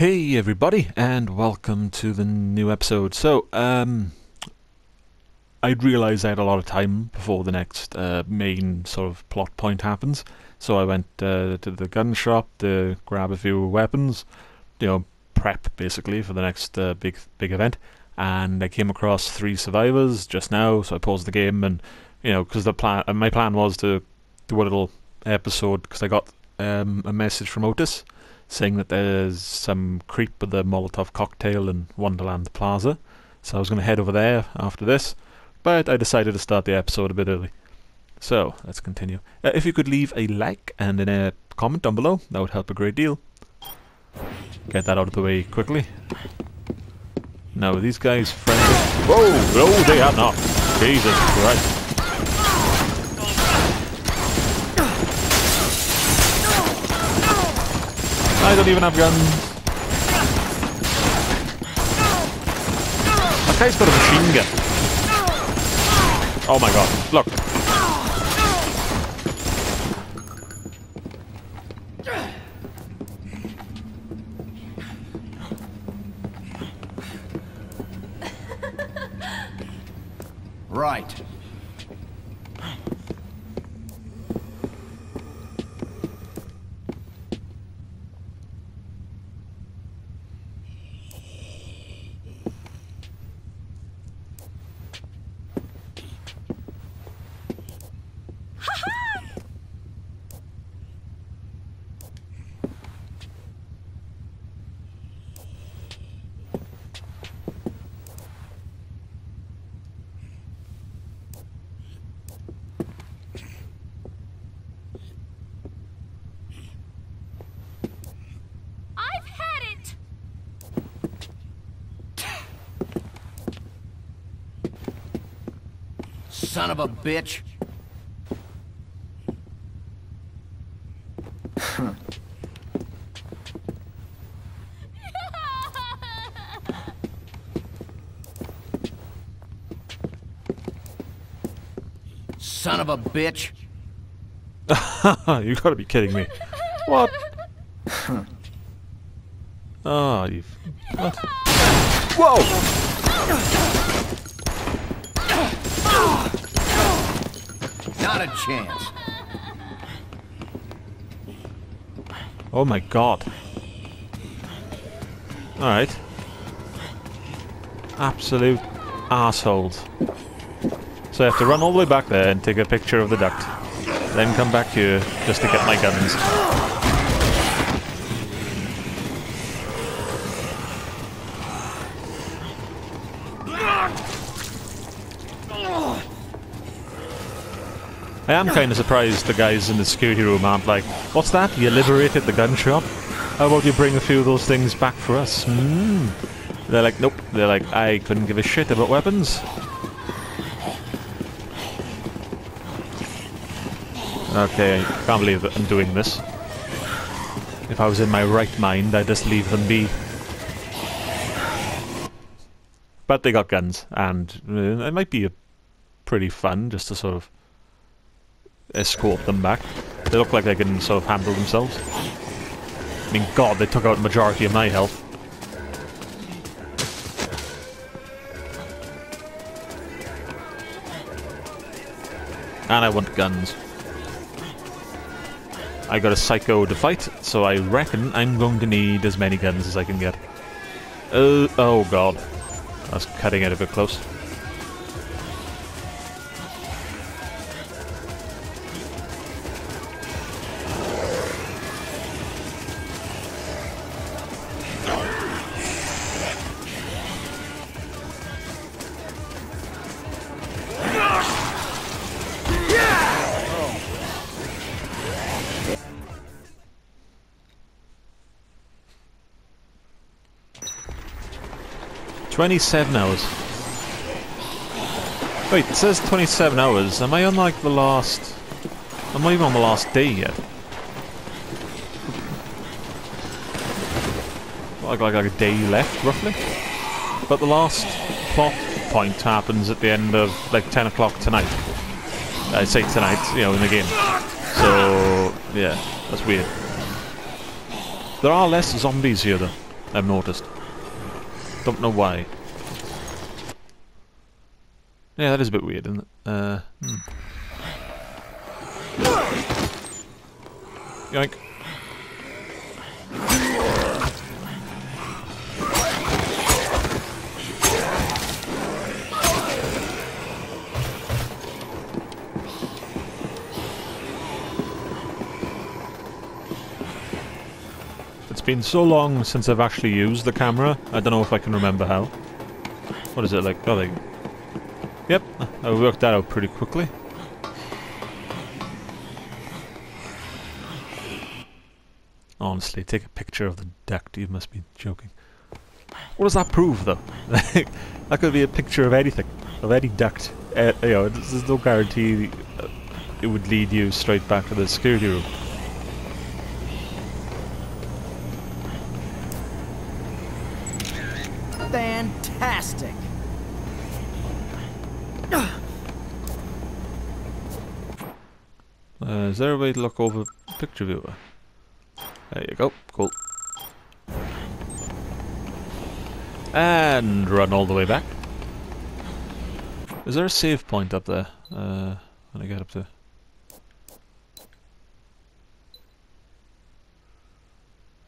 Hey everybody, and welcome to the new episode. So, um, I'd realised I had a lot of time before the next uh, main sort of plot point happens. So I went uh, to the gun shop to grab a few weapons, you know, prep basically for the next uh, big big event. And I came across three survivors just now, so I paused the game and you know because the plan, uh, my plan was to do a little episode because I got um, a message from Otis saying that there's some creep with a Molotov cocktail in Wonderland Plaza. So I was going to head over there after this, but I decided to start the episode a bit early. So let's continue. Uh, if you could leave a like and a comment down below, that would help a great deal. Get that out of the way quickly. Now, these guys friendly? Whoa! No, they are not. Jesus Christ. I don't even have guns. That guy's got a machine gun. Oh my god, look. Right. I've had it! Son of a bitch. Son of a bitch. you gotta be kidding me. What? oh, you. What? Whoa! A chance. Oh my god. Alright. Absolute assholes. So I have to run all the way back there and take a picture of the duct. Then come back here just to get my guns. I am kind of surprised the guys in the security room aren't like, What's that? You liberated the gun shop? How about you bring a few of those things back for us? Hmm. They're like, Nope. They're like, I couldn't give a shit about weapons. Okay, I can't believe that I'm doing this. If I was in my right mind, I'd just leave them be. But they got guns, and uh, it might be a pretty fun just to sort of escort them back. They look like they can sort of handle themselves. I mean, God, they took out the majority of my health. And I want guns. I got a psycho to fight, so I reckon I'm going to need as many guns as I can get. Uh, oh god. That's cutting it a bit close. Twenty-seven hours. Wait, it says 27 hours. Am I on like the last... I'm I even on the last day yet? Like, like, like a day left, roughly? But the last plot point happens at the end of like 10 o'clock tonight. I say tonight, you know, in the game. So, yeah, that's weird. There are less zombies here though. I've noticed. Don't know why. Yeah, that is a bit weird, isn't it? Uh, hmm. Yoink. Been so long since I've actually used the camera, I don't know if I can remember how. What is it like? Oh, they... Yep, I worked that out pretty quickly. Honestly, take a picture of the duct, you must be joking. What does that prove, though? that could be a picture of anything, of any duct. Uh, you know, there's no guarantee it would lead you straight back to the security room. Fantastic. Uh, is there a way to look over picture viewer? There you go, cool. And run all the way back. Is there a save point up there? Uh, when I get up to...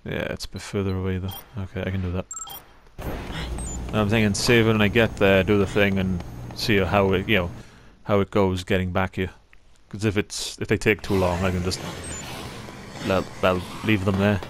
Yeah, it's a bit further away though. Okay, I can do that. I'm thinking save it when I get there, do the thing, and see how it, you know, how it goes getting back here. Because if it's if they take too long, I can just well leave them there.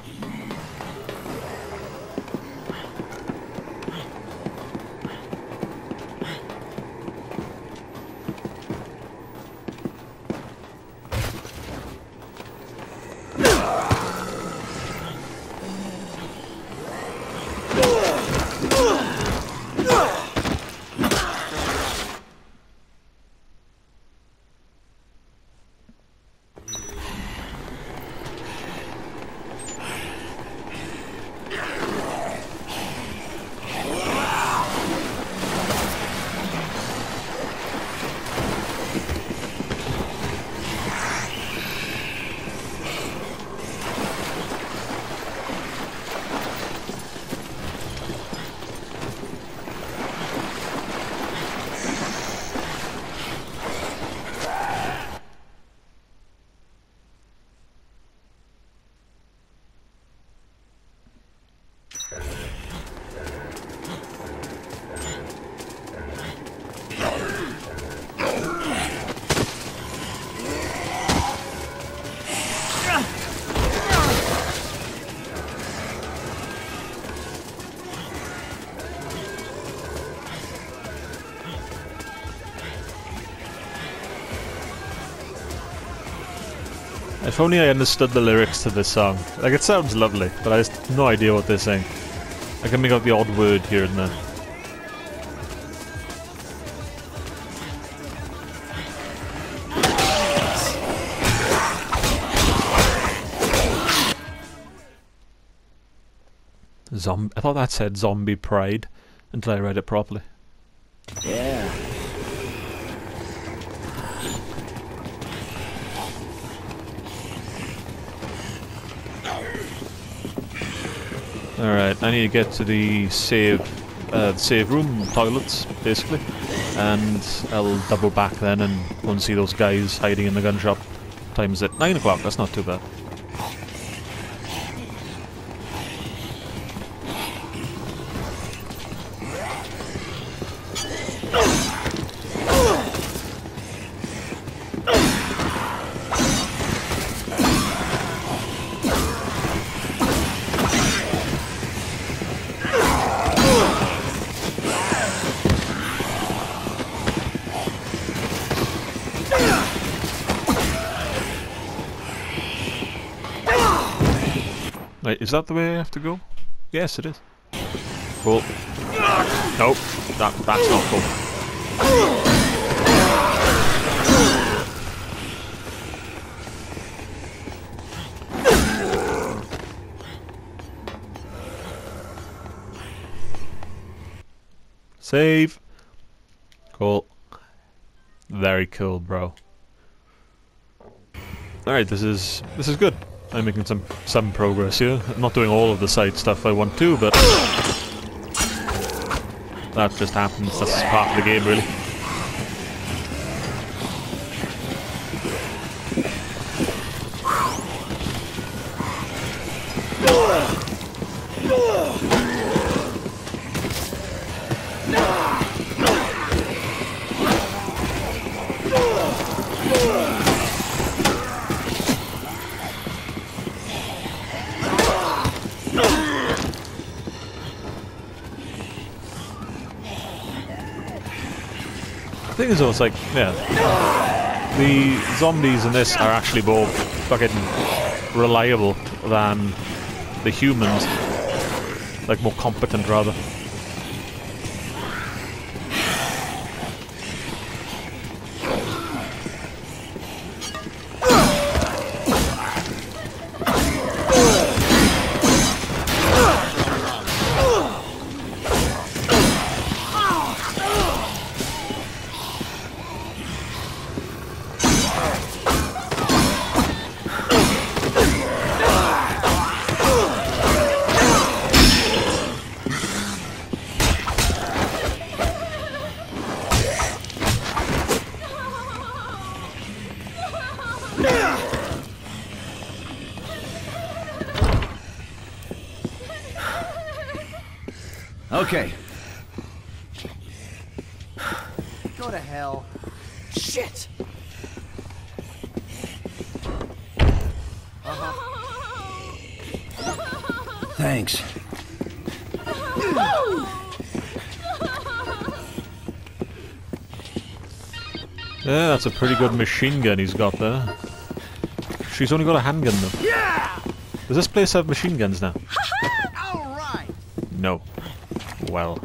If only I understood the lyrics to this song. Like, it sounds lovely, but I just have no idea what they're saying. I can make out the odd word here and there. Zomb I thought that said zombie pride until I read it properly. Yeah. Alright, I need to get to the save uh, save room toilets, basically. And I'll double back then and go and see those guys hiding in the gun shop. Time is it? 9 o'clock, that's not too bad. Is that the way I have to go? Yes, it is. Cool. Nope, that, that's not cool. Save. Cool. Very cool, bro. Alright, this is this is good. I'm making some some progress here. I'm not doing all of the side stuff I want to, but that just happens. That's part of the game, really. Though, it's like, yeah, the zombies in this are actually more fucking reliable than the humans. Like, more competent, rather. That's a pretty good machine gun he's got there. She's only got a handgun, though. Yeah! Does this place have machine guns now? No. Well.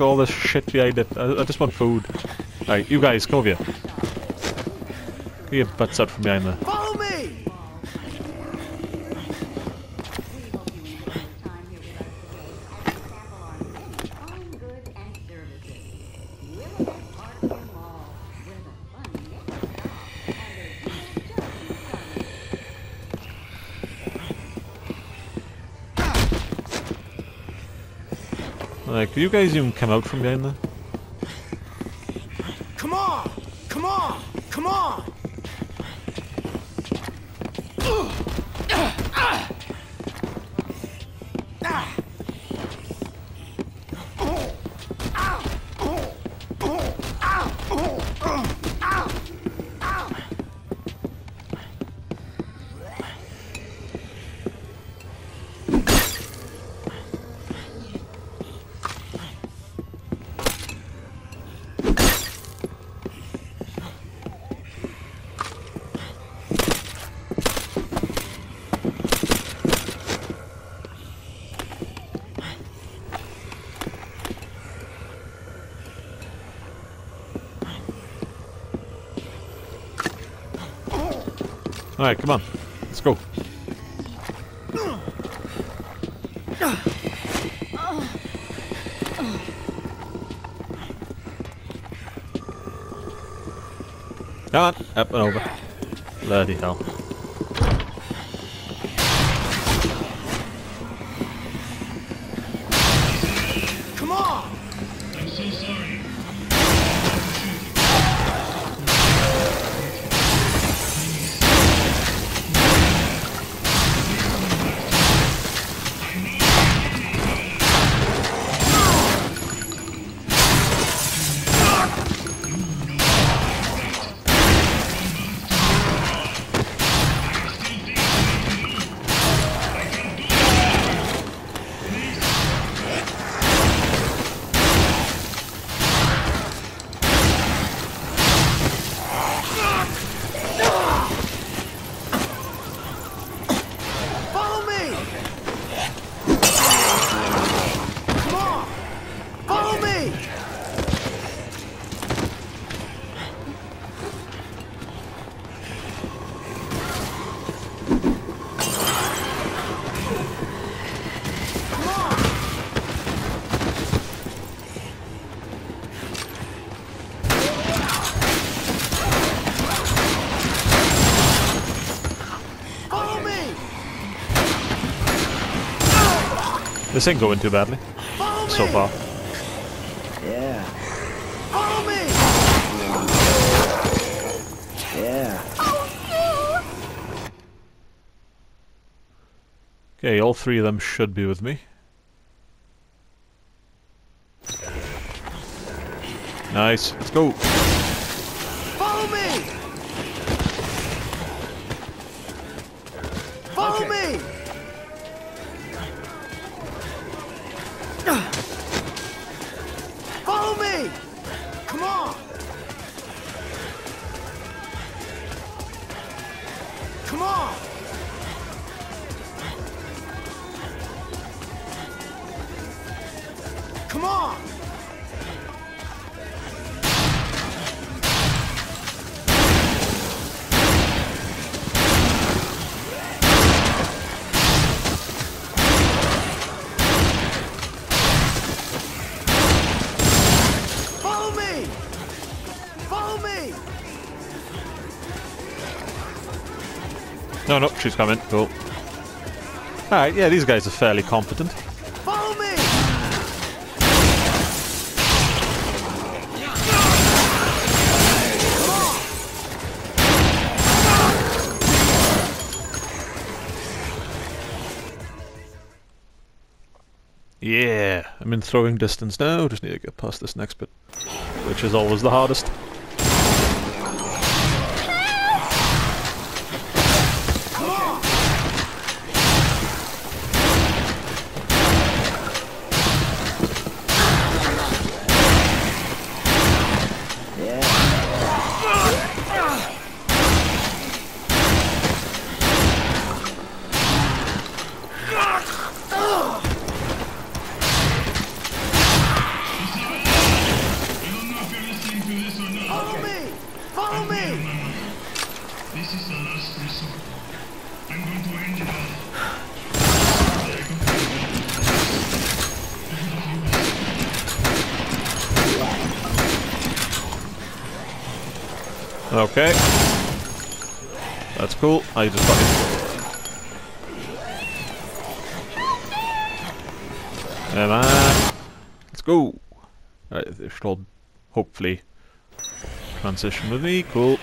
All this shit behind it. I, I just want food. Alright, you guys, come over here. Get your butts out from behind there. Like, do you guys even come out from behind there? Alright, come on. Let's go. Come on, up and over. Bloody hell. This ain't going too badly Follow me. so far. Yeah. Follow me. Yeah. Okay, all three of them should be with me. Nice. Let's go. Follow me. Follow Okay. me. No, she's coming. Cool. Alright, yeah, these guys are fairly competent. Follow me. Yeah, I'm in throwing distance now. Just need to get past this next bit, which is always the hardest. Okay. That's cool. I just got him. Come on. Let's go. They should hopefully transition with me. Cool.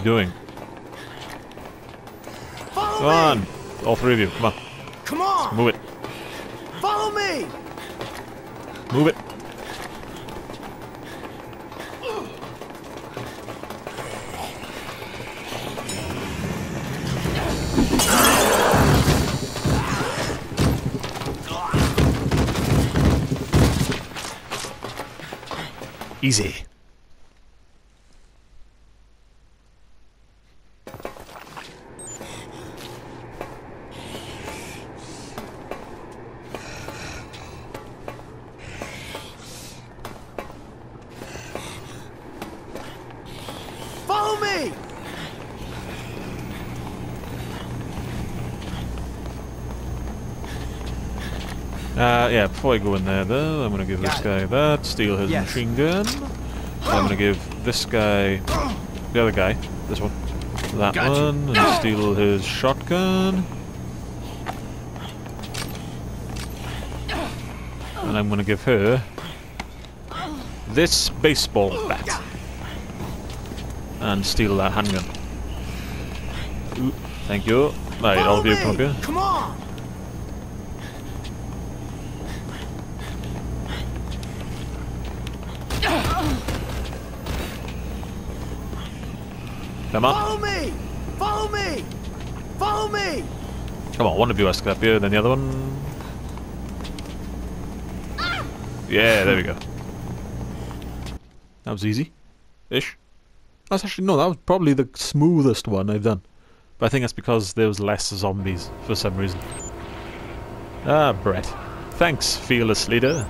What are they doing? Follow Come me. on! All three of you, come on. Come on. Move it. Follow me. Move it. Easy. Follow me. Uh, yeah, before I go in there though, I'm gonna give this guy that, steal his Yes. machine gun. I'm gonna give this guy, the other guy, this one, that one, and steal his shotgun. And I'm gonna give her this baseball bat. And steal that handgun. Ooh, thank you. Right, all of you me. come up here. Come on. Come on. Follow me. Follow me. Follow me. Come on, one of you has to get up here, then the other one. Yeah, there we go. That was easy. Ish. That's actually, no, that was probably the smoothest one I've done. But I think that's because there was less zombies for some reason. Ah, Brett. Thanks, fearless leader.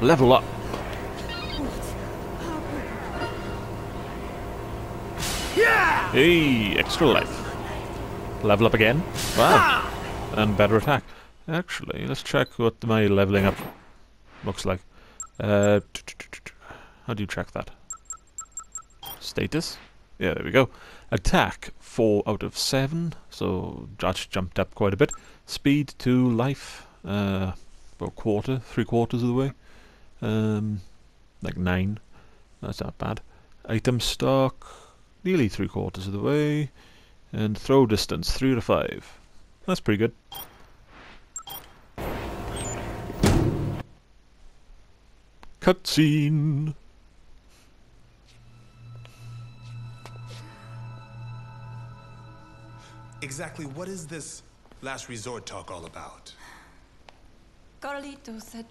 Level up. Hey, extra life. Level up again. Wow. And better attack. Actually, let's check what my leveling up looks like. Uh, how do you check that? Status? Yeah, there we go. Attack, 4 out of 7, so Josh jumped up quite a bit. Speed to life, uh, about a quarter, three quarters of the way. Um, like 9. That's not bad. Item stock, nearly three quarters of the way. And throw distance, 3 to 5. That's pretty good. Cutscene! Exactly what is this last resort talk all about? Carlito said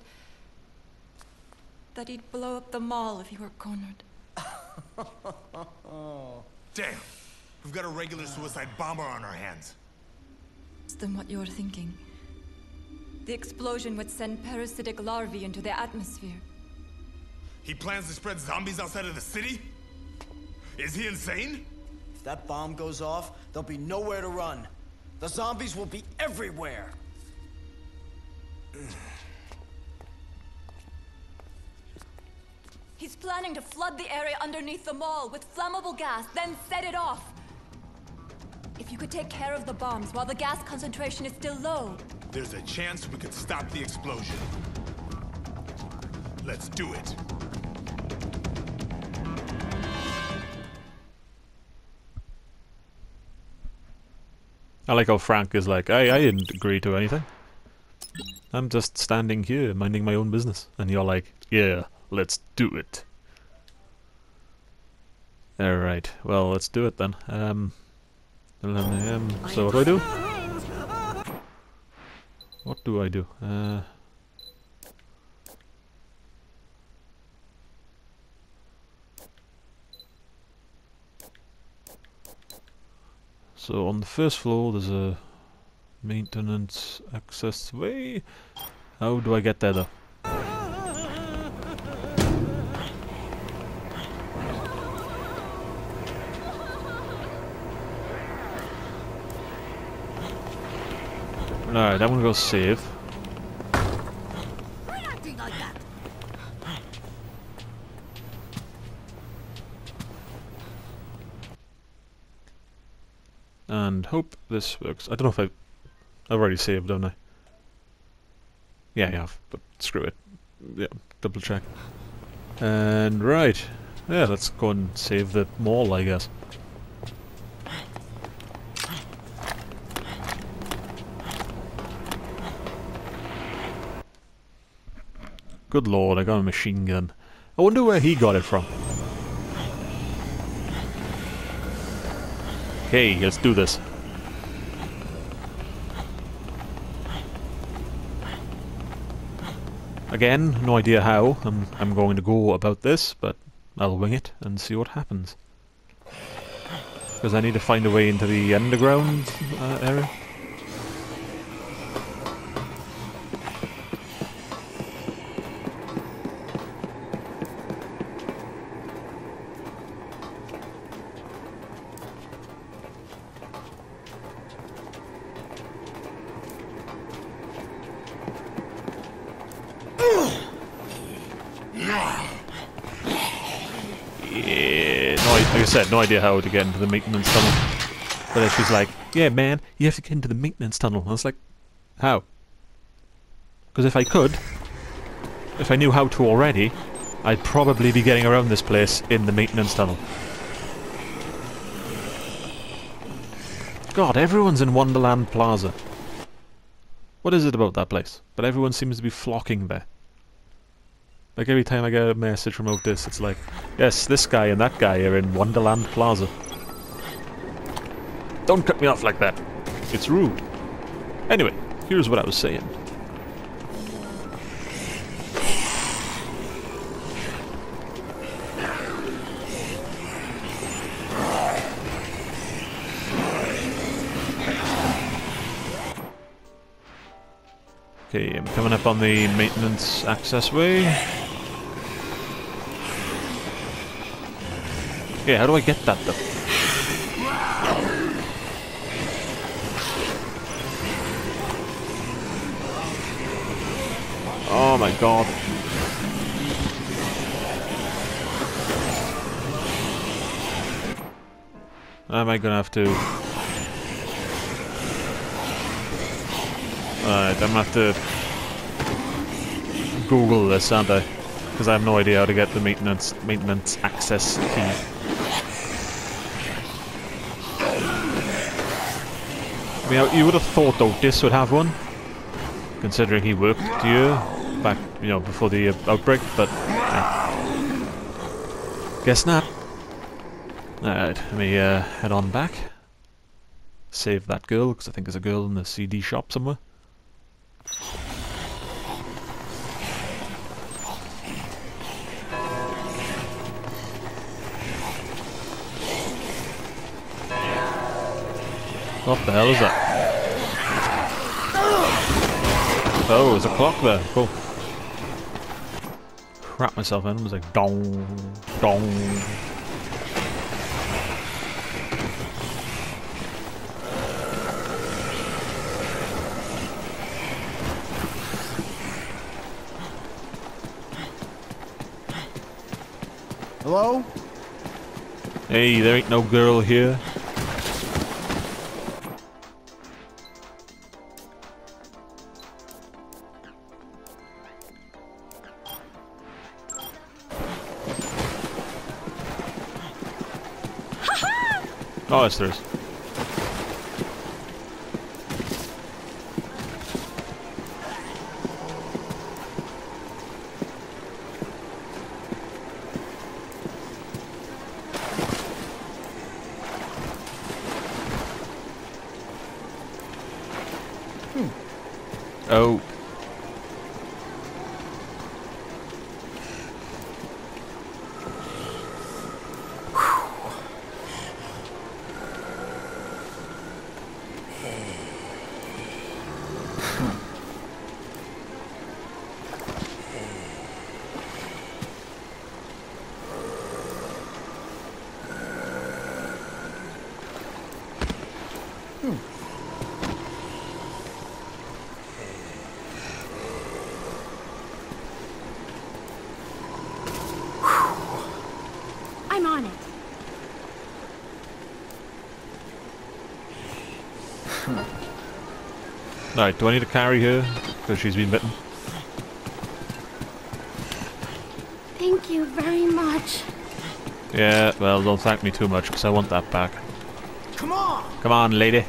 that he'd blow up the mall if he were cornered. Damn! We've got a regular suicide bomber on our hands. Worse than what you're thinking. The explosion would send parasitic larvae into the atmosphere. He plans to spread zombies outside of the city? Is he insane? If that bomb goes off, there'll be nowhere to run. The zombies will be everywhere. He's planning to flood the area underneath the mall with flammable gas, then set it off. If you could take care of the bombs while the gas concentration is still low, There's a chance we could stop the explosion. Let's do it. I like how Frank is like, I, I didn't agree to anything. I'm just standing here minding my own business. And you're like, yeah, let's do it. Alright, well, let's do it then. Um, So what do I do? What do I do? Uh, so on the first floor there's a maintenance access way. How do I get there though? Alright, I'm gonna go save. And hope this works. I don't know if I... I've already saved, don't I? Yeah, I have, but screw it. Yeah, double check. And right. Yeah, let's go and save the mall, I guess. Good lord, I got a machine gun. I wonder where he got it from. Okay, let's do this. Again, no idea how I'm, I'm going to go about this, but I'll wing it and see what happens. Because I need to find a way into the underground uh, area. Yeah, no, no idea how to get into the maintenance tunnel. But then she's like, yeah, man, you have to get into the maintenance tunnel. I was like, how? Because if I could, if I knew how to already, I'd probably be getting around this place in the maintenance tunnel. God, everyone's in Wonderland Plaza. What is it about that place? But everyone seems to be flocking there. Like every time I get a message from Otis, it's like, yes, this guy and that guy are in Wonderland Plaza. Don't cut me off like that. It's rude. Anyway, here's what I was saying. Okay, I'm coming up on the maintenance access way. Okay, how do I get that though? Oh my god. Am I gonna have to... Alright, I'm gonna have to... Google this, aren't I? Because I have no idea how to get the maintenance maintenance access key. I mean, you would have thought Otis would have one, considering he worked here back, you know, before the uh, outbreak, but eh. guess not. Alright, let me uh, head on back. Save that girl, because I think there's a girl in the CD shop somewhere. What the hell is that? Oh, there's a clock there. Cool. Wrap myself in. It was like dong, dong. Hello? Hey, there ain't no girl here. Hmm. Oh, yes, there is. Oh. I'm on it. Alright, do I need to carry her? Because she's been bitten. Thank you very much. Yeah, well, don't thank me too much, because I want that back. Come on! Come on, lady.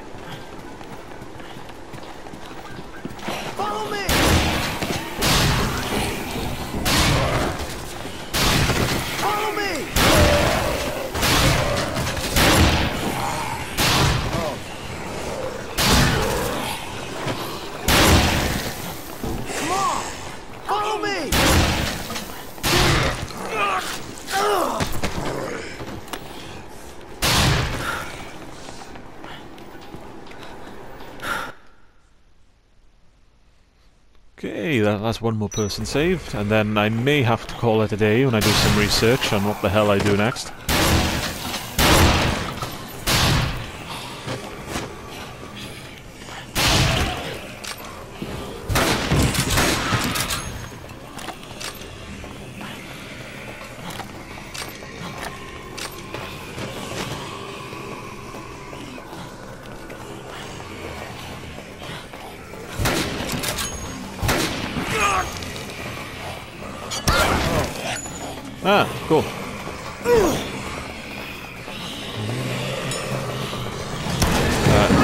That, that's one more person saved, and then I may have to call it a day when I do some research on what the hell I do next. Ah, cool. Uh,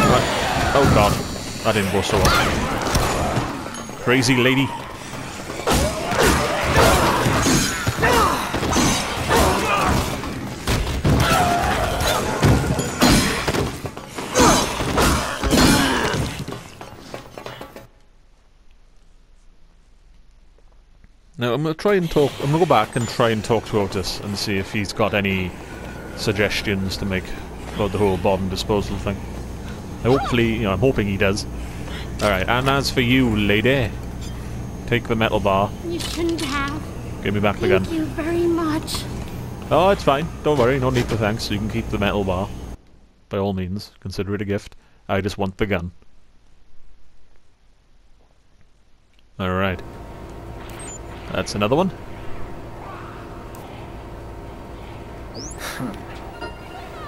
what? Oh god, that didn't go so well. Crazy lady. Gonna try and talk. I'm gonna go back and try and talk to Otis and see if he's got any suggestions to make about the whole bomb disposal thing. Hopefully, you know, I'm hoping he does. All right. And as for you, lady, take the metal bar. You shouldn't have. Give me back the gun. Thank you very much. Oh, it's fine. Don't worry. No need for thanks. You can keep the metal bar. By all means, consider it a gift. I just want the gun. Alright. That's another one.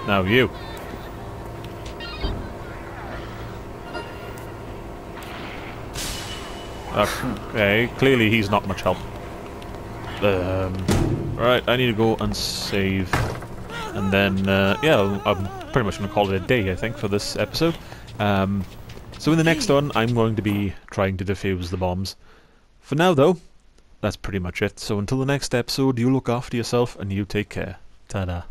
now you. Okay, clearly he's not much help. Um, right, I need to go and save. And then, uh, yeah, I'm pretty much going to call it a day, I think, for this episode. Um, so in the next one, I'm going to be trying to defuse the bombs. For now, though, that's pretty much it. So until the next episode, you look after yourself and you take care. Ta-da.